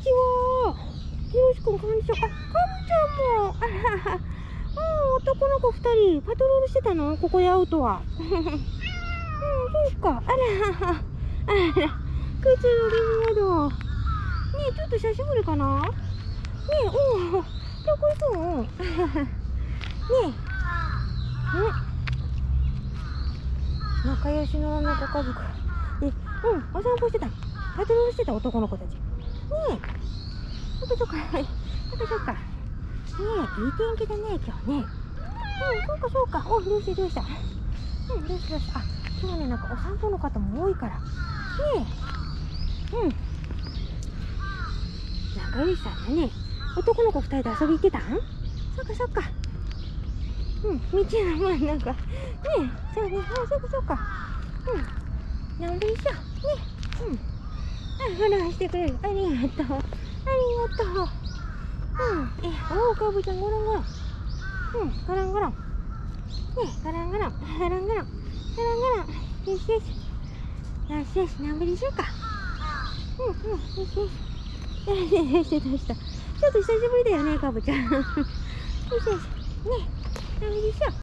ちは。ひろしくん、こんにちは。あ、かぶちゃんも。あ。男の子二人、パトロールしてたの？ここで会うとは。うん、そうか。あら、あら、くつろぎモード。ねえ、ちょっと久しぶりかな？ねえ、おお、どこ行くの？ねえ。ね仲良しの猫家族。で、うん、お散歩してた。パトロールしてた男の子たち。ねえ。そっかそっか。はい。そっか。ねえ、いい天気だね、今日ね。うん、そうかそうか。お、どうしたどうした。うん、どうしたどうした。あ、今日ね、なん。かお散歩の方も多いから。ねえ。うん。仲良しさん。だね。男の子二人で遊び行ってたん。そっかそっか。うん、道のまあなん。か、ねえ、そうね、あ、そうかそうか。うん。なん。でしょ。ね、うん。あ、話してくれる。ありがとう。ありがとう。うん。え、おー、かぶちゃん、ごろんごろん。うん、ごろんごろん。ね、ごろんごろん。ごろんごろん。ごろんごろん。よしよし。よしよし、なんぶりしようか。うんうん、よしよし。よしよし、どうした？ちょっと久しぶりだよね、かぶちゃん。よしよし。ね、なんぶりしよう。